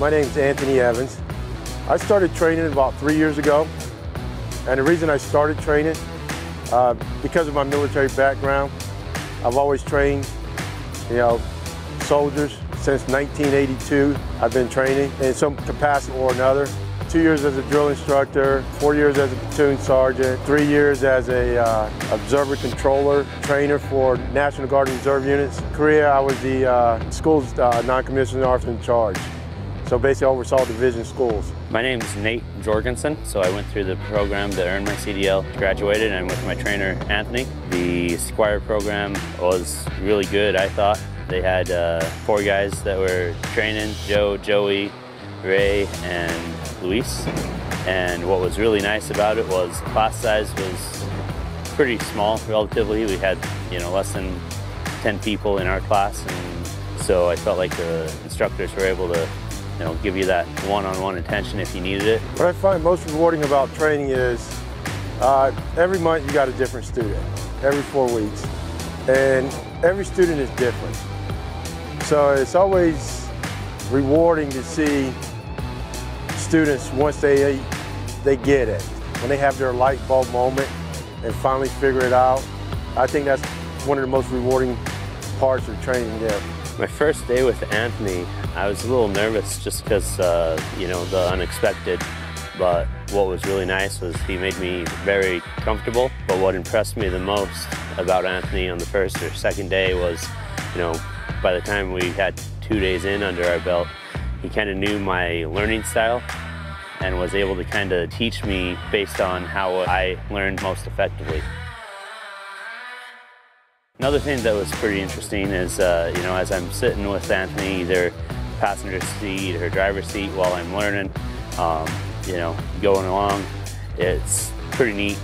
My name's Anthony Evans. I started training about three years ago. And the reason I started training, uh, because of my military background, I've always trained, you know, soldiers since 1982. I've been training in some capacity or another. Two years as a drill instructor, four years as a platoon sergeant, three years as a uh, observer controller, trainer for National Guard and Reserve units. Korea, I was the uh, school's uh, non-commissioned officer in charge. So basically oversaw division schools. My name is Nate Jorgensen, so I went through the program to earn my CDL, graduated, and with my trainer, Anthony. The Squire program was really good, I thought. They had uh, four guys that were training, Joe, Joey, Ray, and Luis. And what was really nice about it was class size was pretty small relatively. We had, you know, less than 10 people in our class. And so I felt like the instructors were able to, you know, give you that one-on-one -on -one attention if you needed it. What I find most rewarding about training is uh, every month you got a different student, every four weeks. And every student is different. So it's always rewarding to see students once they they get it, when they have their light bulb moment and finally figure it out. I think that's one of the most rewarding parts of training there. My first day with Anthony, I was a little nervous just because, uh, you know, the unexpected. But what was really nice was he made me very comfortable. But what impressed me the most about Anthony on the first or second day was, you know, by the time we had two days in under our belt, he kind of knew my learning style and was able to kind of teach me based on how I learned most effectively. Another thing that was pretty interesting is, uh, you know, as I'm sitting with Anthony, either passenger seat or driver's seat while I'm learning, um, you know, going along, it's pretty neat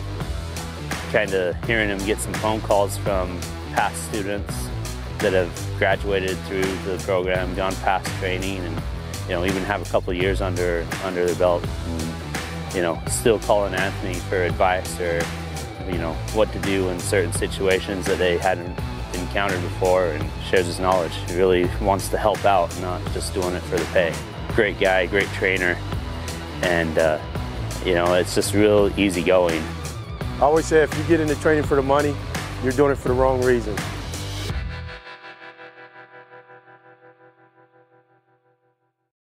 kind of hearing him get some phone calls from past students that have graduated through the program, gone past training, and you know, even have a couple years under under their belt, and, you know, still calling Anthony for advice or, you know, what to do in certain situations that they hadn't encountered before, and shares his knowledge. He really wants to help out, not just doing it for the pay. Great guy, great trainer, and uh, you know, it's just real easy going. I always say if you get into training for the money, you're doing it for the wrong reasons.